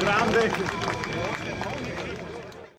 grande.